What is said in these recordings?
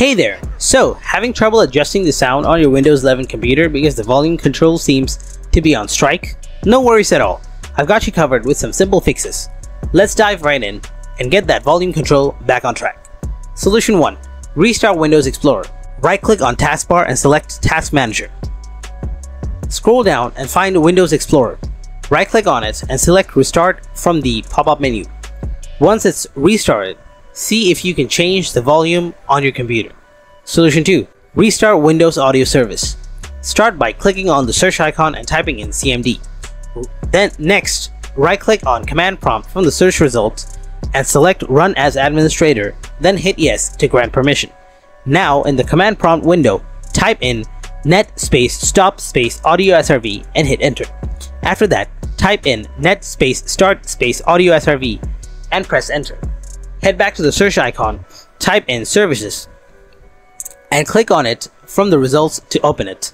Hey there! So, having trouble adjusting the sound on your Windows 11 computer because the volume control seems to be on strike? No worries at all. I've got you covered with some simple fixes. Let's dive right in and get that volume control back on track. Solution 1. Restart Windows Explorer. Right click on taskbar and select Task Manager. Scroll down and find Windows Explorer. Right click on it and select Restart from the pop-up menu. Once it's restarted, see if you can change the volume on your computer. Solution 2. Restart Windows Audio Service. Start by clicking on the search icon and typing in CMD. Then next, right-click on Command Prompt from the search results and select Run as Administrator, then hit Yes to grant permission. Now, in the Command Prompt window, type in net space stop space audio SRV and hit enter. After that, type in net space start space audio SRV and press enter. Head back to the search icon, type in services, and click on it from the results to open it.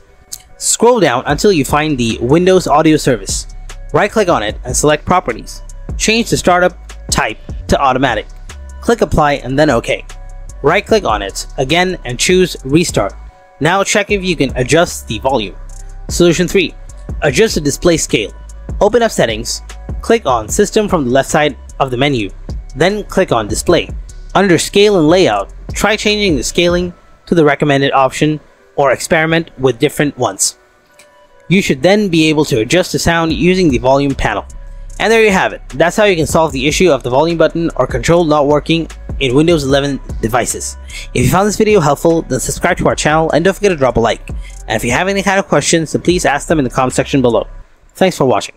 Scroll down until you find the Windows Audio Service. Right click on it and select Properties. Change the startup type to automatic. Click apply and then OK. Right click on it again and choose restart. Now check if you can adjust the volume. Solution 3. Adjust the display scale. Open up settings, click on system from the left side of the menu, then click on display. Under scale and layout, try changing the scaling to the recommended option or experiment with different ones. You should then be able to adjust the sound using the volume panel. And there you have it. That's how you can solve the issue of the volume button or control not working in Windows 11 devices. If you found this video helpful, then subscribe to our channel and don't forget to drop a like. And if you have any kind of questions, then please ask them in the comment section below. Thanks for watching.